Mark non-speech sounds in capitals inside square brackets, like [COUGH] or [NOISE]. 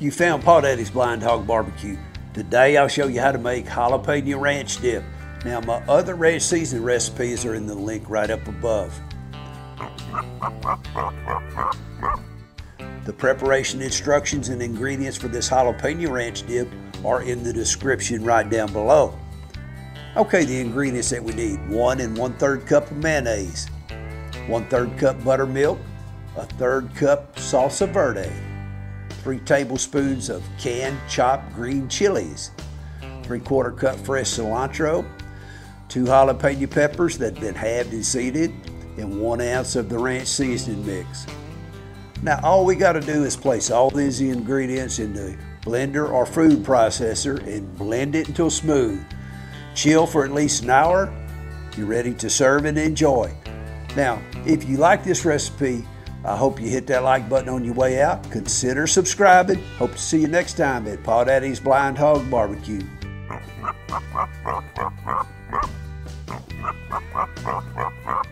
You found Paw Daddy's BlindHawg Barbecue. Today I'll show you how to make jalapeno ranch dip. Now my other ranch seasoning recipes are in the link right up above. The preparation instructions and ingredients for this jalapeno ranch dip are in the description right down below. Okay, the ingredients that we need. One and one third cup of mayonnaise, one third cup buttermilk, a third cup salsa verde, three tablespoons of canned chopped green chilies, three quarter cup fresh cilantro, two jalapeno peppers that have been halved and seeded, and one ounce of the ranch seasoning mix. Now all we got to do is place all these ingredients in the blender or food processor and blend it until smooth. Chill for at least an hour. You're ready to serve and enjoy. Now, if you like this recipe, I hope you hit that like button on your way out. Consider subscribing. Hope to see you next time at Paw Daddy's BlindHawg Barbecue. [LAUGHS]